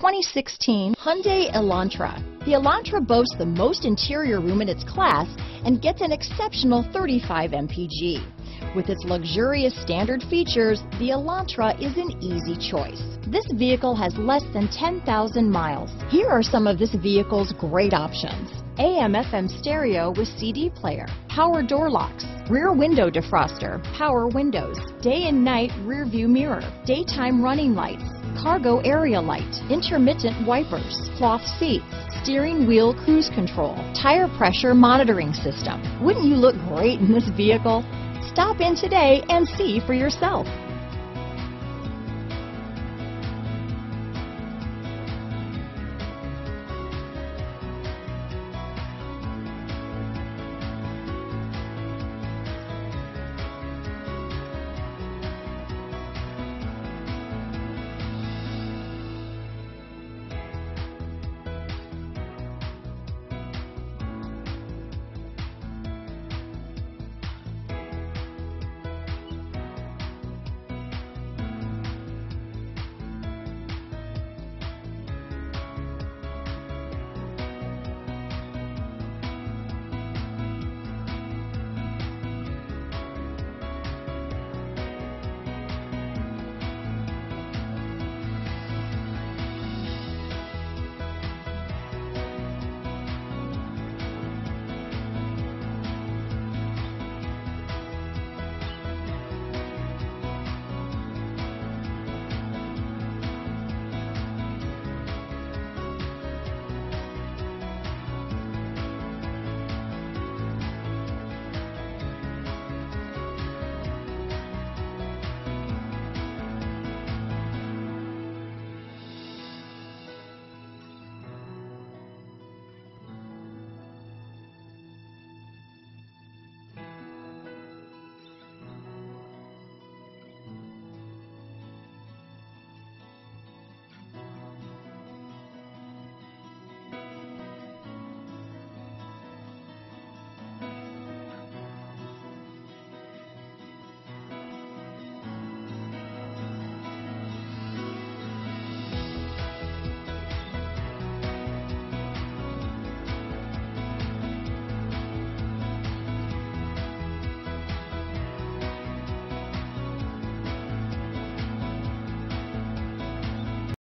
2016 Hyundai Elantra. The Elantra boasts the most interior room in its class and gets an exceptional 35 mpg. With its luxurious standard features, the Elantra is an easy choice. This vehicle has less than 10,000 miles. Here are some of this vehicle's great options. AM FM stereo with CD player, power door locks, rear window defroster, power windows, day and night rear view mirror, daytime running lights, cargo area light, intermittent wipers, cloth seats, steering wheel cruise control, tire pressure monitoring system. Wouldn't you look great in this vehicle? Stop in today and see for yourself.